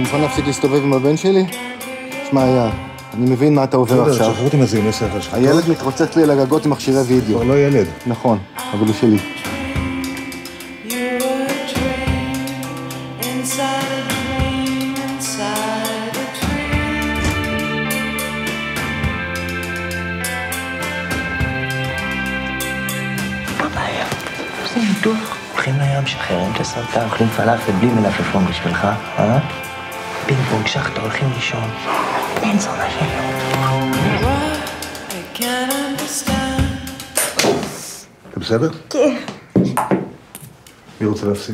מוכן להפסיק להסתובב עם הבן שלי? שמע, אייל, אני מבין מה אתה עובר עכשיו. שחררו אותי מהזיוני שכל שלך. הילד מתרוצץ לי על הגגות עם מכשירי וידאו. כבר לא ילד. נכון, אבל הוא שלי. עושים ניתוח, הולכים לים, משחררים את הסרטן, אוכלים פלאפל בלי מלפפון בשבילך, אה? Pingpong zacht door ging die schon. En I can't understand. Heb je het? Ja. Wie wil het